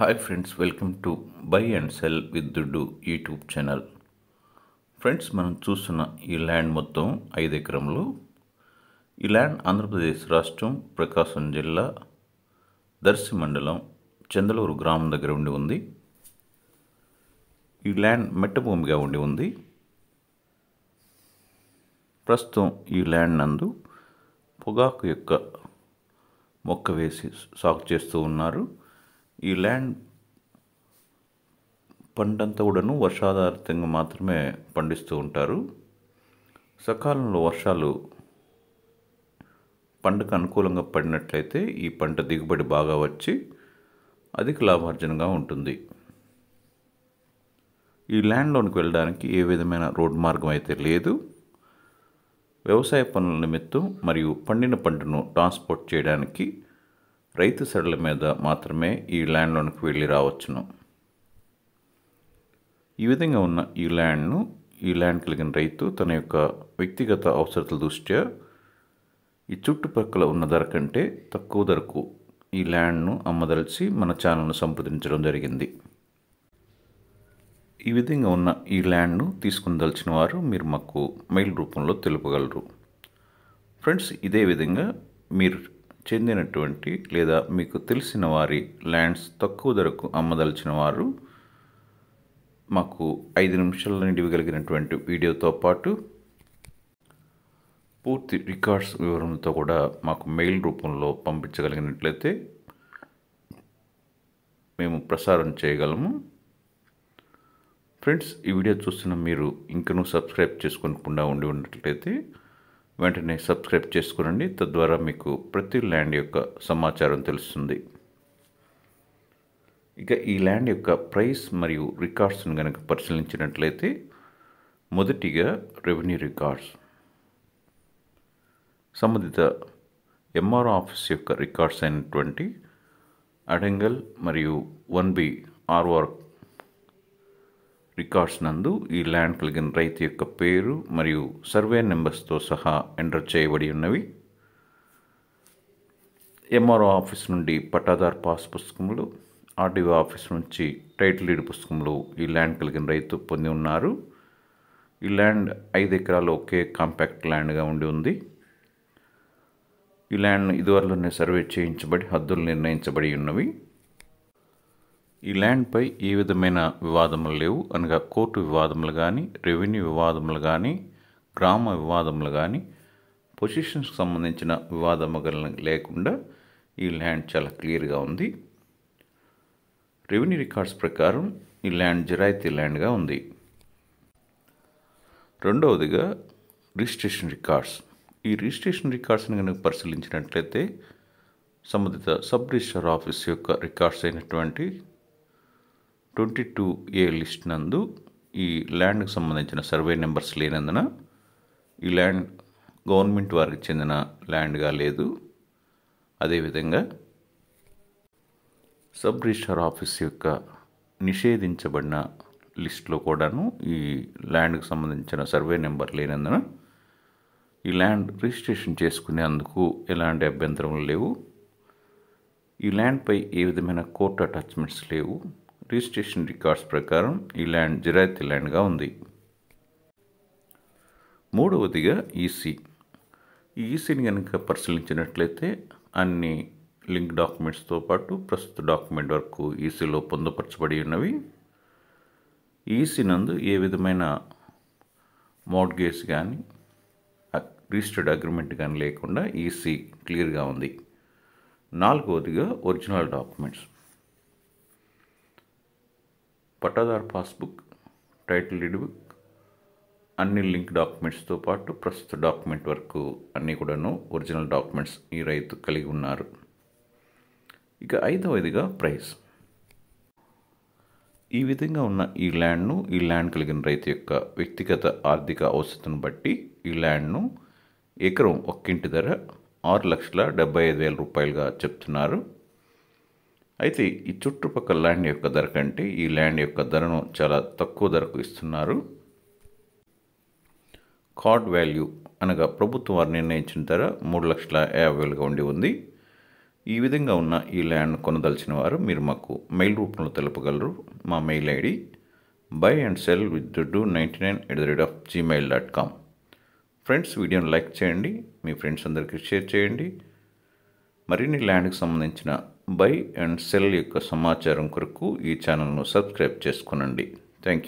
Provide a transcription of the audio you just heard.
Hi friends welcome to buy and sell with Duddu YouTube channel friends మనం చూస్తున్న ఈ land మొత్తం ఐదు ఎకరంలో ఈ ల్యాండ్ ఆంధ్రప్రదేశ్ రాష్ట్రం ప్రకాశం జిల్లా దర్శి మండలం చందలూరు గ్రామం దగ్గర ఉండి ఉంది. ఈ ల్యాండ్ మెట్ట భూమిగా ఉండి ఉంది. ప్రస్తుతం ఈ ల్యాండ్ నందు పొగాకు యొక్క మొక్క వేసి సాగు చేస్తూ ఉన్నారు. ఈ ల్యాండ్ పంటంతా కూడాను వర్షాధారితంగా మాత్రమే పండిస్తూ ఉంటారు. సకాలంలో వర్షాలు పంటకు అనుకూలంగా పడినట్లయితే ఈ పంట దిగుబడి బాగా వచ్చి అధిక లాభార్జనగా ఉంటుంది. ఈ ల్యాండ్లోనికి వెళ్ళడానికి ఏ విధమైన రోడ్ మార్గం అయితే లేదు. వ్యవసాయ పనుల నిమిత్తం మరియు పండిన పంటను ట్రాన్స్పోర్ట్ చేయడానికి రైతు సడల మీద మాత్రమే ఈ ల్యాండ్లోనికి వెళ్ళి రావచ్చును. ఈ విధంగా ఉన్న ఈ ల్యాండ్ను ఈ ల్యాండ్ కలిగిన రైతు తన యొక్క వ్యక్తిగత అవసరతల దృష్ట్యా ఈ చుట్టుపక్కల ఉన్న ధర కంటే తక్కువ ధరకు ఈ ల్యాండ్ను అమ్మదలిచి మన ఛానల్ను సంప్రదించడం జరిగింది. ఈ విధంగా ఉన్న ఈ ల్యాండ్ను తీసుకుని వారు మీరు మాకు మెయిల్ రూపంలో తెలుపగలరు. ఫ్రెండ్స్ ఇదే విధంగా మీరు చెందినటువంటి లేదా మీకు తెలిసిన వారి ల్యాండ్స్ తక్కువ ధరకు అమ్మదలిచిన వారు మాకు ఐదు నిమిషాల నుండి ఇవ్వగలిగినటువంటి వీడియోతో పాటు పూర్తి రికార్డ్స్ వివరణతో కూడా మాకు మెయిల్ రూపంలో పంపించగలిగినట్లయితే మేము ప్రసారం చేయగలము. ఫ్రెండ్స్ ఈ వీడియో చూస్తున్న మీరు ఇంకనూ సబ్స్క్రైబ్ చేసుకోకుండా ఉండి ఉన్నట్లయితే వెంటనే సబ్స్క్రైబ్ చేసుకోనండి తద్వారా మీకు ప్రతి ల్యాండ్ యొక్క సమాచారం తెలుస్తుంది. ఇక ఈ ల్యాండ్ యొక్క ప్రైస్ మరియు రికార్డ్స్ని కనుక పరిశీలించినట్లయితే మొదటిగా రెవెన్యూ రికార్డ్స్. సంబంధిత ఎంఆర్ఓ ఆఫీస్ యొక్క రికార్డ్స్ అయినటువంటి అడంగల్ మరియు వన్ బి ఆర్ఆర్ రికార్డ్స్ నందు ఈ ల్యాండ్ కలిగిన రైతు యొక్క పేరు మరియు సర్వే నెంబర్స్తో సహా ఎంటర్ చేయబడి ఉన్నవి. ఎంఆర్ఓ ఆఫీస్ నుండి పట్టాదార్ పాస్ పుస్తకములు ఆర్డీఓ ఆఫీస్ నుంచి టైటిల్ డీడ్ పుస్తకములు ఈ ల్యాండ్ కలిగిన రైతు పొంది ఉన్నారు. ఈ ల్యాండ్ ఐదు ఎకరాలు ఒకే కాంపాక్ట్ ల్యాండ్గా ఉండి ఉంది. ఈ ల్యాండ్ ఇదివరలోనే సర్వే చేయించబడి హద్దులు నిర్ణయించబడి ఉన్నవి. ఈ ల్యాండ్పై ఏ విధమైన వివాదములు లేవు. అనగా కోర్టు వివాదములు కానీ రెవెన్యూ వివాదములు కానీ గ్రామ వివాదములు కానీ పొజిషన్స్కి సంబంధించిన వివాదములు లేకుండా ఈ ల్యాండ్ చాలా క్లియర్గా ఉంది. రెవెన్యూ రికార్డ్స్ ప్రకారం ఈ ల్యాండ్ జిరాయితీ ల్యాండ్గా ఉంది. రెండవదిగా రిజిస్ట్రేషన్ రికార్డ్స్. ఈ రిజిస్ట్రేషన్ రికార్డ్స్ని కనుక పరిశీలించినట్లయితే సంబంధిత సబ్ రిజిస్టర్ ఆఫీస్ యొక్క రికార్డ్స్ అయినటువంటి ట్వంటీ టూ ఏ లిస్ట్ నందు ఈ ల్యాండ్కి సంబంధించిన సర్వే నెంబర్స్ లేనందున ఈ ల్యాండ్ గవర్నమెంట్ వారికి చెందిన ల్యాండ్గా లేదు. అదేవిధంగా సబ్ రిజిస్టార్ ఆఫీస్ యొక్క నిషేధించబడిన లిస్ట్లో కూడాను ఈ ల్యాండ్కి సంబంధించిన సర్వే నెంబర్ లేనందున ఈ ల్యాండ్ రిజిస్ట్రేషన్ చేసుకునేందుకు ఎలాంటి అభ్యంతరం లేవు. ఈ ల్యాండ్పై ఏ విధమైన కోర్టు అటాచ్మెంట్స్ లేవు. రిజిస్ట్రేషన్ రికార్డ్స్ ప్రకారం ఈ ల్యాండ్ జిరాయితీ ల్యాండ్గా ఉంది. మూడవదిగా ఈసీ ఈ ఈసీని కనుక పరిశీలించినట్లయితే అన్ని లింక్ డాక్యుమెంట్స్తో పాటు ప్రస్తుత డాక్యుమెంట్ వరకు ఈసీలో పొందుపరచబడి ఉన్నవి. ఈసీ నందు ఏ విధమైన మోడ్గేజ్ కానీ రిజిస్టర్డ్ అగ్రిమెంట్ కానీ లేకుండా ఈసీ క్లియర్గా ఉంది. నాలుగవదిగా original documents. Pattadar passbook title deed book అన్ని లింక్ డాక్యుమెంట్స్తో పాటు ప్రస్తుత డాక్యుమెంట్ వరకు అన్నీ కూడాను ఒరిజినల్ డాక్యుమెంట్స్ ఈ రైతు కలిగి ఉన్నారు. ఇక ఐదవదిగా ప్రైస్. ఈ విధంగా ఉన్న ఈ ల్యాండ్ను ఈ ల్యాండ్ కలిగిన రైతు యొక్క వ్యక్తిగత ఆర్థిక అవసరతను బట్టి ఈ ల్యాండ్ను ఎకరం ఒక్కింటి ధర ఆరు లక్షల డెబ్బై ఐదు వేల రూపాయలుగా చెప్తున్నారు. అయితే ఈ చుట్టుపక్కల ల్యాండ్ యొక్క ధర కంటే ఈ ల్యాండ్ యొక్క ధరను చాలా తక్కువ ధరకు ఇస్తున్నారు. కార్డ్ వాల్యూ అనగా ప్రభుత్వం వారు నిర్ణయించిన ధర మూడు లక్షల యాభై వేలుగా ఉండి ఉంది. ఈ విధంగా ఉన్న ఈ ల్యాండ్ కొనదలిచిన వారు మీరు మాకు మెయిల్ రూపంలో తెలపగలరు. మా mail ID buy and sell with Duddu ninety nine at the rate of Gmail dot com. Friends వీడియోని లైక్ చేయండి. మీ ఫ్రెండ్స్ అందరికీ షేర్ చేయండి. మరిన్ని ల్యాండ్కి సంబంధించిన బై అండ్ సెల్ యొక్క సమాచారం కొరకు ఈ ఛానల్ను సబ్స్క్రైబ్ చేసుకోనండి. Thank you